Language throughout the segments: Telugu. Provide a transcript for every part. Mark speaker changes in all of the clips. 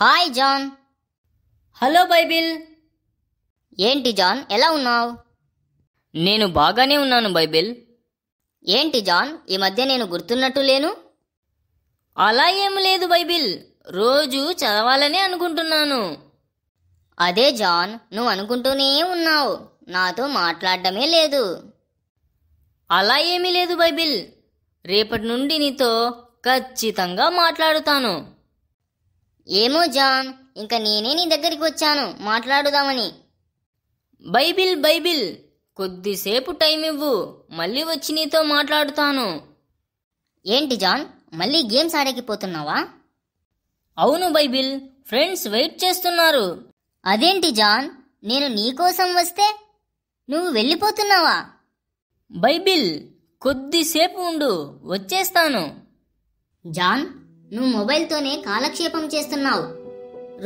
Speaker 1: హాయ్ జాన్
Speaker 2: హలో బైబిల్
Speaker 1: ఏంటి జాన్ ఎలా ఉన్నావు?
Speaker 2: నేను బాగానే ఉన్నాను బైబిల్
Speaker 1: ఏంటి జాన్ ఈ మధ్య నేను గుర్తున్నట్టు లేను?
Speaker 2: అలా ఏం లేదు బైబిల్ రోజు చదవాలని అనుకుంటున్నాను.
Speaker 1: అదే జాన్ నువ్వు అనుకుంటూనే ఉన్నావు. నాతో మాట్లాడడమే లేదు.
Speaker 2: అలా ఏమీ లేదు బైబిల్ రేపటి నుండి నీతో ఖచ్చితంగా మాట్లాడుతాను.
Speaker 1: ఏమో జాన్ ఇంకా నేనే నీ దగ్గరికి వచ్చాను మాట్లాడుదామని.
Speaker 2: బైబిల్ బైబిల్ కొద్దిసేపు టైం ఇవ్వు మళ్ళీ వచ్చి నీతో మాట్లాడుతాను.
Speaker 1: ఏంటి జాన్ మళ్ళీ గేమ్స్ ఆడకపోతున్నావా?
Speaker 2: అవును బైబిల్ ఫ్రెండ్స్ వెయిట్ చేస్తున్నారు.
Speaker 1: అదేంటి జాన్ నేను నీకోసం వస్తే నువ్వు వెళ్ళిపోతున్నావా?
Speaker 2: బైబిల్ కొద్దిసేపు ఉండు వచ్చేస్తాను.
Speaker 1: జాన్ నువ్వు మొబైల్తోనే కాలక్షేపం చేస్తున్నావు.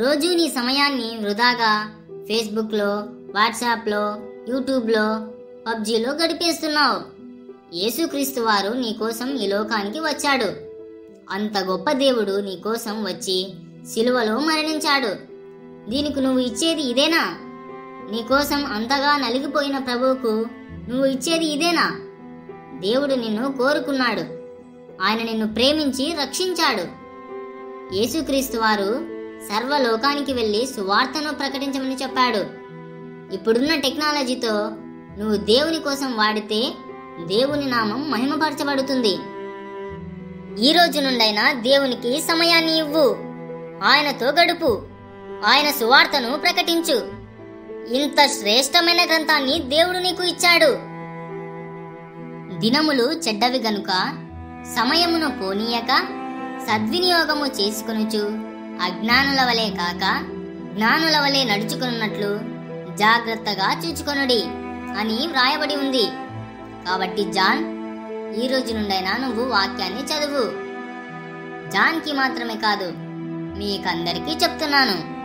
Speaker 1: రోజూ నీ సమయాన్ని వృధాగా ఫేస్బుక్లో వాట్సాప్లో యూట్యూబ్లో పబ్జీలో గడిపేస్తున్నావు. యేసుక్రీస్తు వారు నీకోసం ఈ లోకానికి వచ్చాడు. అంత గొప్ప దేవుడు నీకోసం వచ్చి సిలువలో మరణించాడు. దీనికి నువ్వు ఇచ్చేది ఇదేనా? నీకోసం అంతగా నలిగిపోయిన ప్రభువుకు నువ్వు ఇచ్చేది ఇదేనా? దేవుడు నిన్ను కోరుకున్నాడు. ఆయన నిన్ను ప్రేమించి రక్షించాడు. యేసుక్రీస్తు వారు సర్వలోకానికి వెళ్ళి సువార్తను ప్రకటించమని చెప్పాడు. ఇప్పుడున్న టెక్నాలజీతో నువ్వు దేవుని కోసం వాడితే దేవుని నామం మహిమపరచబడుతుంది. ఈ రోజు నుండైనా దేవునికి సమయాన్ని ఇవ్వు. ఆయనతో గడుపు. ఆయన సువార్తను ప్రకటించు. ఇంత శ్రేష్టమైన గ్రంథాన్ని దేవుడు నీకు ఇచ్చాడు. దినములు చెడ్డవి గనుక సమయమును పోనీయక సద్వినియోగము చేసుకొనుచు అజ్ఞానుల వలె కాక జ్ఞానుల వలె నడుచుకున్నట్లు జాగ్రత్తగా చూచుకొనుడి అని వ్రాయబడి ఉంది. కాబట్టి జాన్ ఈ రోజు నుండైనా నువ్వు వాక్యాన్ని చదువు. జాన్కి మాత్రమే కాదు మీకందరికీ చెప్తున్నాను.